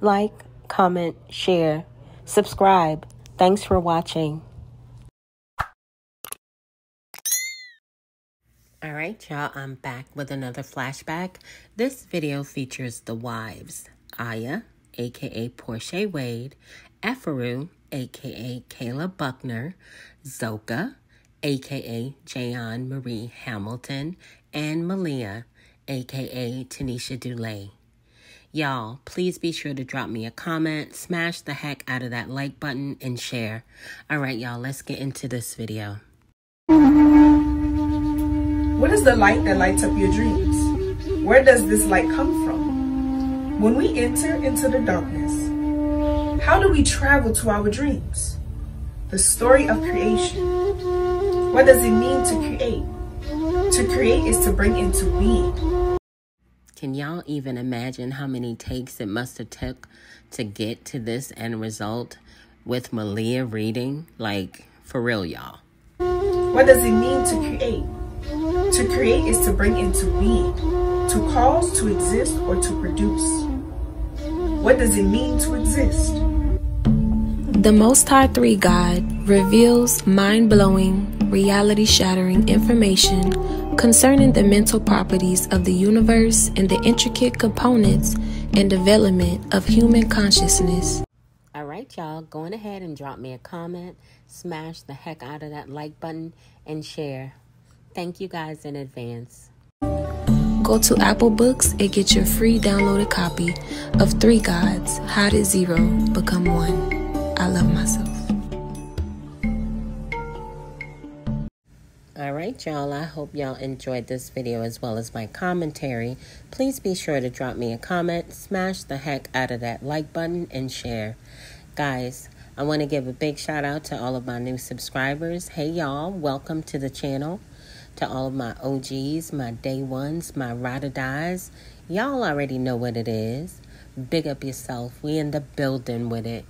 like, comment, share, subscribe. Thanks for watching. All right, y'all, I'm back with another flashback. This video features the wives, Aya, aka Portia Wade, Ephraim, aka Kayla Buckner, Zoka, aka Jayon Marie Hamilton, and Malia, aka Tanisha Dulay. Y'all, please be sure to drop me a comment, smash the heck out of that like button, and share. All right, y'all, let's get into this video. What is the light that lights up your dreams? Where does this light come from? When we enter into the darkness, how do we travel to our dreams? The story of creation. What does it mean to create? To create is to bring into being. Can y'all even imagine how many takes it must have took to get to this end result with Malia reading? Like, for real, y'all. What does it mean to create? To create is to bring into being, to cause, to exist, or to produce. What does it mean to exist? The Most High Three God reveals mind blowing, reality shattering information concerning the mental properties of the universe and the intricate components and development of human consciousness. All right, y'all, going ahead and drop me a comment, smash the heck out of that like button, and share. Thank you guys in advance. Go to Apple Books and get your free downloaded copy of Three Gods How Did Zero Become One? I love myself. All right, y'all. I hope y'all enjoyed this video as well as my commentary. Please be sure to drop me a comment, smash the heck out of that like button, and share. Guys, I want to give a big shout out to all of my new subscribers. Hey, y'all. Welcome to the channel to all of my OGs, my day ones, my ride or dies. Y'all already know what it is. Big up yourself. We in the building with it.